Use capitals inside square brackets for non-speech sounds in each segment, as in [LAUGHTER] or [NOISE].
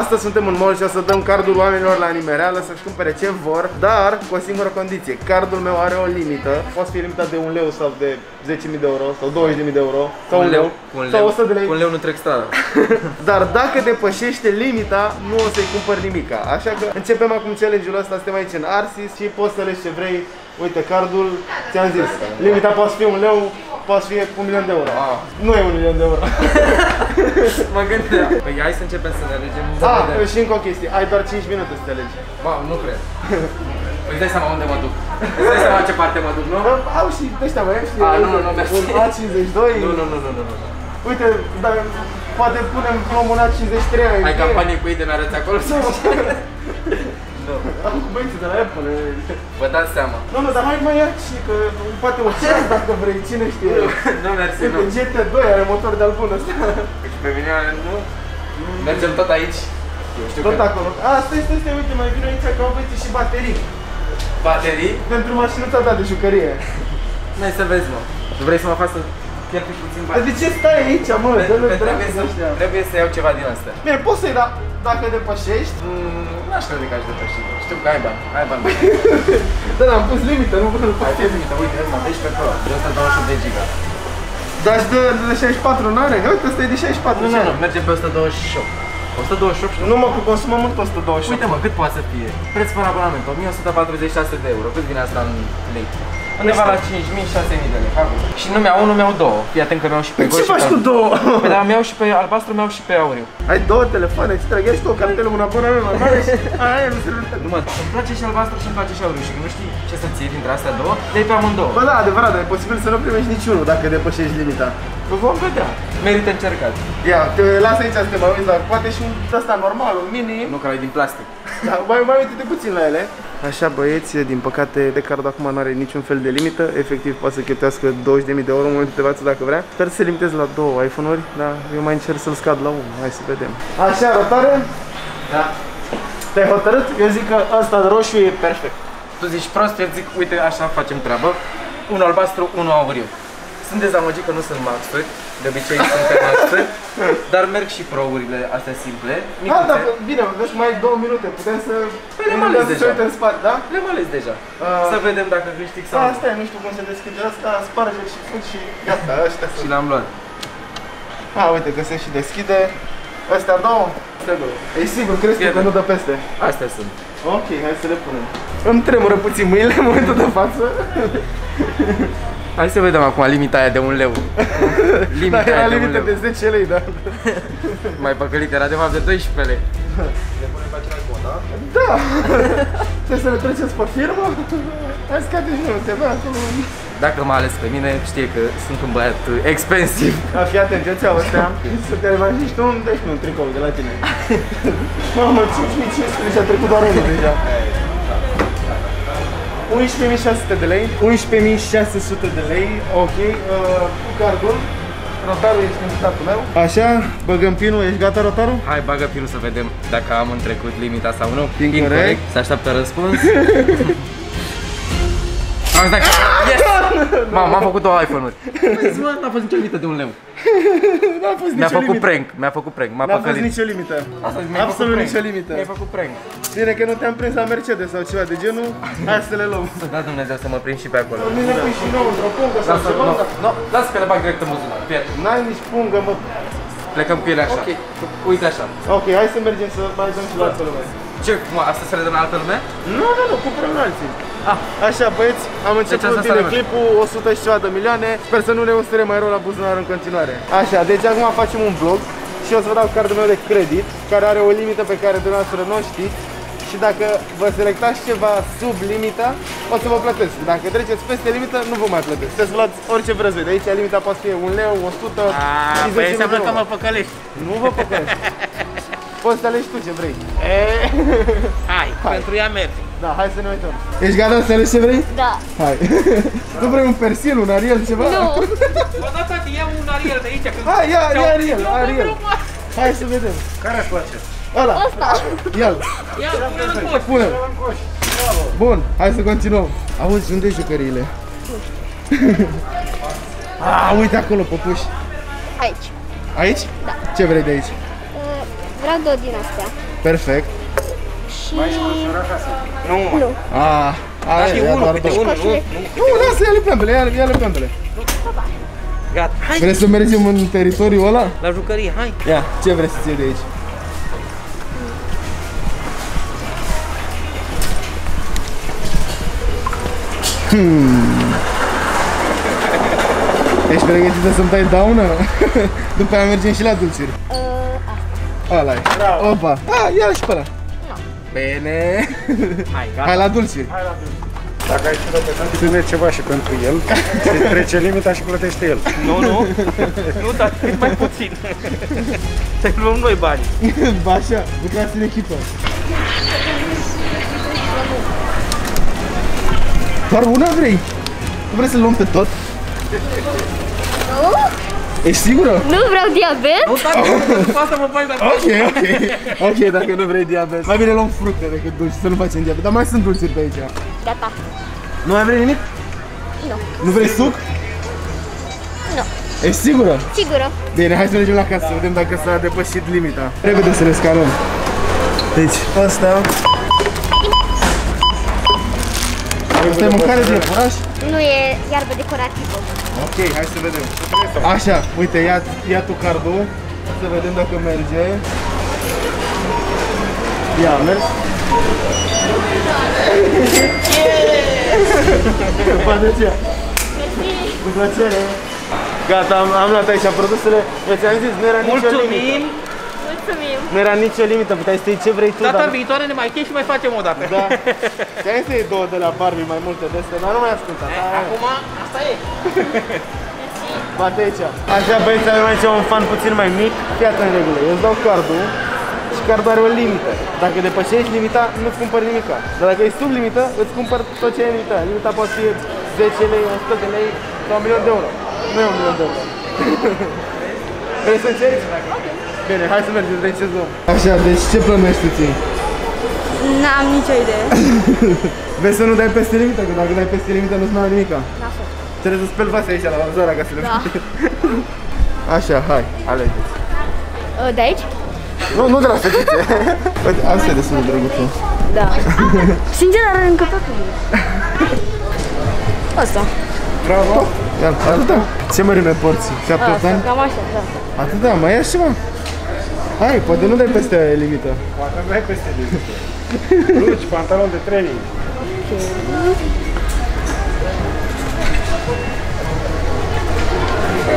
Astăzi suntem în mall și o să dăm cardul oamenilor la nimereală să-și cumpere ce vor, dar cu o singură condiție. Cardul meu are o limită, poate fi limitat de 1 leu sau de 10.000 de euro sau 20.000 de euro sau 1 leu, un sau leu, 100 de lei. cu un leu nu trec strada. [LAUGHS] Dar dacă depășește limita, nu o să-i cumpăr nimica. Așa că începem acum challenge-ul ăsta, suntem aici în Arsis și poți să alegi ce vrei. Uite, cardul, ți-am zis, limita poate fi un leu, poate fi un milion de euro. Ah. Nu e un milion de euro. [LAUGHS] mă gândeam. Păi hai să începem să ne alegem. Să Ah, vedem. și încă o chestie, ai doar 5 minute să te alegi. Ba, nu cred. Păi [LAUGHS] îți dai seama unde mă duc. Îți dai seama ce parte mă duc, nu? Bă, Au și ăștia mai știi, Ah, nu, uite, nu, nu, mersi. un A52. Nu, nu, nu, nu, nu, nu. Uite, dar poate punem luăm un A53 aici. Ai campanie cu ei de mi-arăți acolo? Nu. Am cu băieții de la Apple. Vă dați seama. Nu, nu, dar hai mai ia și că poate un ceas dacă vrei, cine știe. Nu, mersi, nu. Uite, GT2 are motor de-al bun ăsta. Deci pe mine nu. Mergem tot aici. Eu știu Tot că acolo. A, stai, stai, stai, uite, mai vine aici că au băieții și baterii. baterii. Pentru mașinuța ta de jucărie. Hai să vezi, mă. Nu vrei să mă faci să pierd puțin Dar bani? de ce stai aici, mă? Dă-le Pentru- dracu Trebuie să, ăștia. trebuie să iau ceva din asta. Bine, poți să-i, dar dacă depășești, Mm, N-aș crede că aș depăși. Știu că ai bani. Ai bani. [LAUGHS] da, am pus limită, nu până Hai, fii limită, uite, ăsta, 12 Pro. De asta 28 de giga. Dar și de, de 64 nu are? Uite, ăsta e de 64. Nu, ce nu, are? nu, mergem pe 128. 128 și Nu mă, că consumă mult 128. Uite mă, cât poate să fie? Preț fără abonament, 1146 de euro. Cât vine asta în lei? Undeva la 5.000, 6.000 de lei. Hai, bă. Și nu mi-au unul, mi-au două. Fii atent că mi-au și pe Păi gol ce și faci pe cu două? Păi dar mi-au și pe albastru, mi-au și pe auriu. Ai două telefoane, ți tragi și tu o cartelă, un abonament mai mare și aia nu se Nu mă, îmi place și albastru și îmi place și auriu. Și când nu știi ce să ții dintre astea două, le iei pe amândouă. Bă, da, adevărat, dar e posibil să nu primești niciunul dacă depășești limita. Bă, vom vedea. Merită încercat. Ia, te las aici să te mai uiți, dar poate și un ăsta normal, un mini. Nu că e din plastic. Da, mai, mai uite-te puțin la ele. Așa băieți, din păcate de card acum nu are niciun fel de limită, efectiv poate să cheltuiască 20.000 de euro în momentul de față dacă vrea. Sper să se limiteze la două iPhone-uri, dar eu mai încerc să-l scad la unul, hai să vedem. Așa, rotare? Da. Te-ai hotărât? Eu zic că ăsta de roșu e perfect. Tu zici prost, eu zic, uite, așa facem treabă. Unul albastru, unul auriu. Sunt dezamăgit că nu sunt maxuri, de obicei sunt pe maxuri, dar merg și prourile astea simple, Ah, micuțe. da, bine, vezi mai două minute, putem să... Păi le-am ales să se deja. uite în spate, da? Le-am ales deja. Ah. Să vedem dacă câștig sau Da, nu. asta e, nu știu cum se deschide asta, sparge și fut și gata, ăștia Și sunt. l-am luat. A, uite că se și deschide. Astea două? Astea două. E sigur, crezi tu că Fie nu dă peste? Astea sunt. Ok, hai să le punem. Îmi tremură puțin mâinile în momentul de față. [LAUGHS] Hai să vedem acum limita aia de un leu. Limita Dar era aia de un limită leu. de 10 lei, da. Mai păcălit, era de fapt de 12 lei. Da! Trebuie să le treceți pe firmă? Hai scade și nu, te vei acolo. Dacă m-a ales pe mine, știe că sunt un băiat uh, expensiv. A, fii atent, eu ți-au ăstea. Să te revanșești tu un, deci un tricou de la tine. Mamă, 5500 și a trecut doar unul deja. 11.600 de lei 11.600 de lei Ok, uh, cu cardul Rotarul este invitatul meu Așa, băgăm pinul, ești gata rotarul? Hai, bagă pirul să vedem dacă am întrecut limita sau nu. Incorrect. Se așteaptă răspuns. [LAUGHS] Am zis dacă... Yes! [LAUGHS] Mamă, m-am făcut două iPhone-uri. Vezi, mă, n-a fost nicio limită de un leu. N-a fost Mi-a nicio făcut limită prank, mi-a făcut prank, m-a N-a fost păcălit. nicio limită Asta zic, mi-ai Absolut făcut prank. nicio limită Mi-ai făcut prank. Bine că nu te-am prins la Mercedes sau ceva de genul Hai să le luăm Să da Dumnezeu să mă prind și pe acolo. Nu ne pui și nouă într-o pungă sau Lasă, ceva nu, nu, lasă că le bag direct în buzunar. Fii atent. N-ai nici pungă, mă Plecăm cu ele așa. Ok. Uite așa. Ok, hai să mergem să mai dăm și la altă lume Ce, mă, asta se le dă în altă lume? Nu, nu, nu, cumpărăm la alții Ah. Așa, băieți, am început asta bine s-a clipul, 100 și ceva de milioane Sper să nu ne ustere mai rău la buzunar în continuare Așa, deci acum facem un vlog Și o să vă dau cardul meu de credit Care are o limită pe care dumneavoastră nu o știți și dacă vă selectați ceva sub limita, o să vă plătesc. Dacă treceți peste limită, nu vă mai plătesc. Puteți să luați orice vreți voi. De aici limita poate fi 1 leu, 100, Ah, 50 păi de înseamnă euro. că mă păcălești. Nu vă păcălești. [LAUGHS] Poți să alegi tu ce vrei. Hai, Hai. pentru ea merg. Da, hai să ne uităm. Ești gata să alegi ce vrei? Da. Hai. [LAUGHS] nu vrei un persil, un Ariel, ceva? Nu. Bă, da, tati, ia un Ariel de aici. Când... Hai, ia, ia Ariel, Ariel. Hai să vedem. Care îți place? Ăla, Asta. ia-l. Ia, pune-l în coș. Pune. Bun, hai să continuăm. Auzi, unde e jucăriile? [LAUGHS] Ah, uite acolo, păpuși. Aici. Aici? Da. Ce vrei de aici? Uh, Vreau două din astea. Perfect. Și... Nu, mă. Nu. Ah, Dar are, și ia unul, doar câte două. unul, nu? Nu, lasă, ia-le pe ambele, ia-le, ia-le pe ambele. Gata. Hai Vrei să mergem în teritoriul ăla? la jucărie, hai. Ia, ce vrei să-ți iei de aici? Hmm. Ești pregătită să-mi dai daună? După aia mergem și la dulciuri. Uh, asta. Ăla e. Opa. Ah, ia și pe ăla. Bine. Hai, gata. Hai la dulciuri. Dacă ai ceva pe tine, ține ceva și pentru el, se trece limita și plătește el. Nu, nu. Nu, dar cât mai puțin. Să-i luăm noi bani. Ba așa, lucrați în echipă. Doar una vrei? Nu vrei să luăm pe tot? Nu? Ești sigură? Nu vreau diabet? Nu, [LAUGHS] dar după asta mă bagi la Ok, ok. Ok, dacă nu vrei diabet. Mai bine luăm fructe decât dulci, să nu facem diabet. Dar mai sunt dulciuri pe aici. Gata. Nu mai vrei nimic? Nu. Nu vrei suc? Nu. Ești sigură? Sigură. Bine, hai să mergem la casă, să vedem dacă s-a depășit limita. Repede să le scalăm. Deci, asta... Asta e mâncare de iepuraș? Nu e iarbă decorativă. Ok, hai să vedem. Așa, uite, ia, ia tu cardul, să vedem dacă merge. Ia, a mers. [LAUGHS] Patricia. Cu plăcere. Gata, am, am luat aici produsele. Eu ți-am zis, nu era nicio limită. Mulțumim. Mulțumim. Nu era nicio limită, puteai să iei ce vrei tu, Data dar... viitoare ne mai chem și mai facem o dată. Da. [LAUGHS] Ți-am zis să iei două de la Barbie mai multe de astea, dar nu mai asculta. Eh, Acum, asta e. Bate aici. Așa băieți, avem aici un fan puțin mai mic. Fii atent în regulă. Eu îți dau cardul și cardul are o limită. Dacă depășești limita, nu-ți cumpări nimic. Dar dacă e sub limită, îți cumpări tot ce e limita. Limita poate fi 10 lei, 100 de lei sau un milion de euro. Nu e un milion de euro. [LAUGHS] Vrei să încerci? Bine, hai să mergem, de ce zon. Așa, deci ce plănești tu ție? N-am nicio idee. [LAUGHS] Vezi să nu dai peste limită, că dacă dai peste limită nu-ți mai nimica. Lasă. Trebuie să speli vase aici la vânzarea ca să le Da. [LAUGHS] Așa, hai, alegeți. Uh, De aici? Nu, nu de la fetițe. [LAUGHS] Uite, asta e destul de drăguță. Da. Sincer, are încă totul. Asta. Bravo. Ia, atâta. Ce mărime porți? 7 Asta, ani? cam așa, da. Atâta, mai ia și mă. Hai, poate nu dai peste limită. Poate nu ai peste limită. Blugi, pantalon de training.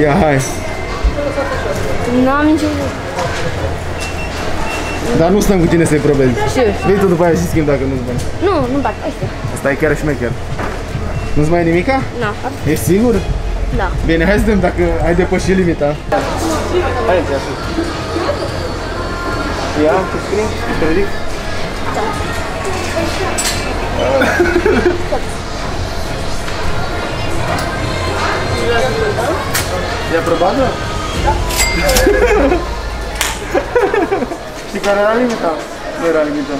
Ia, hai. N-am nicio idee. Dar nu stăm cu tine să-i probezi. Știu. Vei tu după aia și schimb dacă nu-ți bani. Nu, nu bag. Asta. Asta e chiar șmecher. Nu-ți mai e nimica? Nu. Ești sigur? Da. Bine, hai să vedem dacă ai depășit limita. Aici, sus. Ia, te scrii, te ridic. E aprobată? Da. Și care era limita? Nu era limita.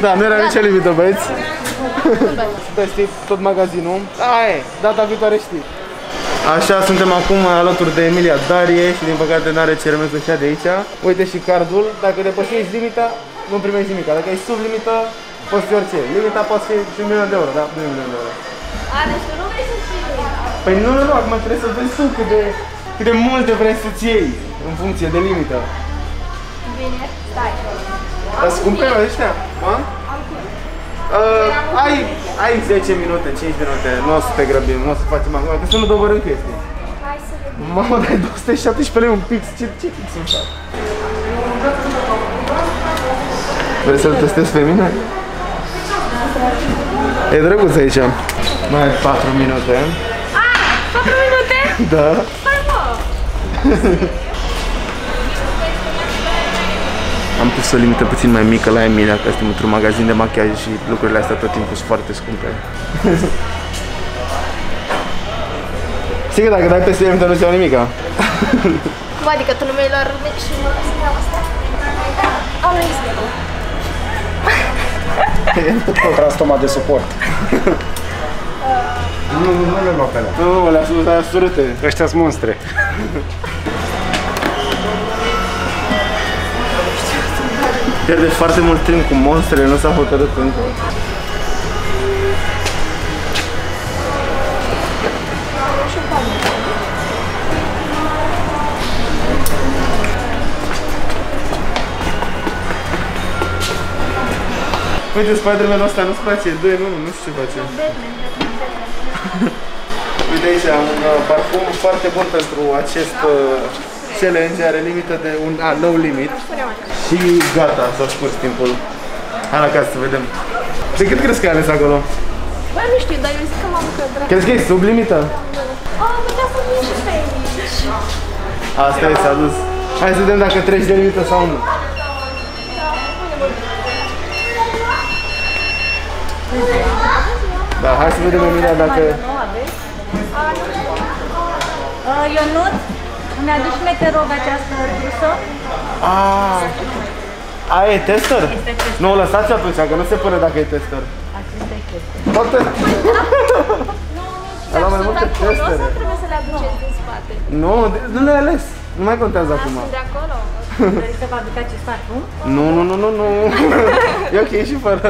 da, nu era nicio limită, băieți. Da, știi tot magazinul. Aia e, data viitoare știi. Așa, suntem acum alături de Emilia Darie și din păcate n-are ce rămâne să-și ia de aici. Uite și cardul, dacă depășești limita, nu primești nimic. Dacă e sub limită, poți fi orice. Limita poate fi și un milion de euro, da? Nu e un milion de euro. Are, și nu vrei să știi. Păi nu, nu, nu, acum trebuie să vezi tu cât de, cât de multe vrei să-ți iei în funcție de limită. Bine, stai. Dar să cumperi ăștia? A? Uh, ai, ai 10 minute, 5 minute, nu o să te grăbim, nu o să facem acum, că să nu doborâm chestii. Hai să vedem. Mamă, dai 217 lei un pix, ce, ce pix îmi fac? Vrei să-l testezi pe mine? E drăguț aici. Mai ai 4 minute. 4 minute? Da. Hai mă. [LAUGHS] Am pus o limită puțin mai mică la Emilia, că suntem într-un magazin de machiaj și lucrurile astea tot timpul sunt foarte scumpe. [LAUGHS] Sigur, dacă dai peste limită nu-ți iau nimica. Bă, adică tu nu mi-ai luat rude și mă las să iau asta? Am zis de nu. [LAUGHS] Trastoma de suport. nu, nu, nu le lua pe alea. Nu, nu, le-a sus, le-a surâte. Ăștia sunt monstre. [LAUGHS] Pierde foarte mult timp cu monstrele, nu s-a hotărât încă. Uite, Spider-Man ăsta nu-ți place, e 2 în 1, nu știu ce face. [LAUGHS] Uite aici, un uh, parfum foarte bun pentru acest uh, challenge, are limită de un, a, no limit. Și gata, s-a scurs timpul. Hai la casă să vedem. De cât crezi că ai ales acolo? Bă, nu știu, dar eu zic că m-am încadrat. Crezi că e sub limită? A, putea să vin și pe aici. Asta e, s-a dus. Hai să vedem dacă treci de limită sau nu. Da, hai să vedem Emilia dacă... Nu aveți? Uh, Ionut, îmi aduci mie, te rog, această trusă? Ah, aia e tester? Este tester. Nu, o lăsați atunci, că nu se pune dacă e tester. Acesta e chestia. Toate... [LAUGHS] Ai luat mai Sunt multe acolo testere. sau trebuie să le aduceți din spate? Nu, de- nu le-ai ales. Nu mai contează acum. Sunt de acolo? [LAUGHS] Vrei să vă aduc acest parfum? Nu, nu, nu, nu, nu. [LAUGHS] E ok și fără.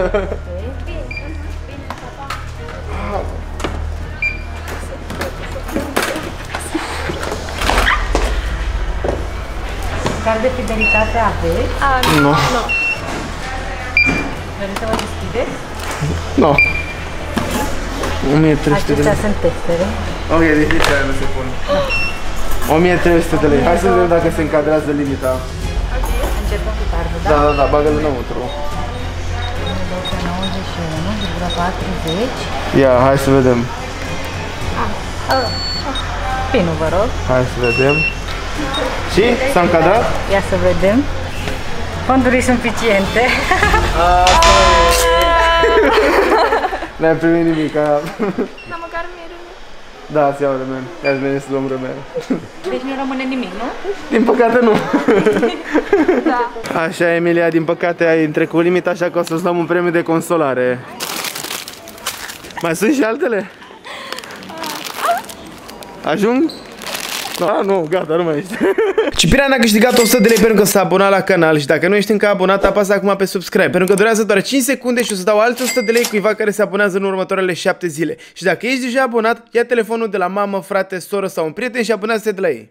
Card de fidelitate aveți? A, Nu. nu. Vreți să vă deschideți? Nu. 1300 de Acestea lei. sunt testele. Ok, deci nici aia nu se pune. 1300 de lei. Hai să vedem dacă se încadrează limita. Începem cu cardul, da? Da, da, da, bagă-l înăuntru. 291,40. Ia, hai să vedem. Pinul, vă rog. Hai să vedem. Și? S-a încadrat? Ia să vedem. Fondurile suficiente. [LAUGHS] N-ai primit nimic, aia. Dar măcar mi-e rând. Da, ți iau remen. Ia-ți venit să luăm remen. Deci nu rămâne nimic, nu? Din păcate nu. [LAUGHS] Da. Așa, Emilia, din păcate ai trecut limita, așa că o să-ți luăm un premiu de consolare. Mai sunt și altele? Ajung? No, nu, gata, nu mai ești. [LAUGHS] Ciprian a câștigat 100 de lei pentru că s-a abonat la canal și dacă nu ești încă abonat, apasă acum pe subscribe, pentru că durează doar 5 secunde și o să dau alți 100 de lei cuiva care se abonează în următoarele 7 zile. Și dacă ești deja abonat, ia telefonul de la mamă, frate, soră sau un prieten și abonează-te de la ei.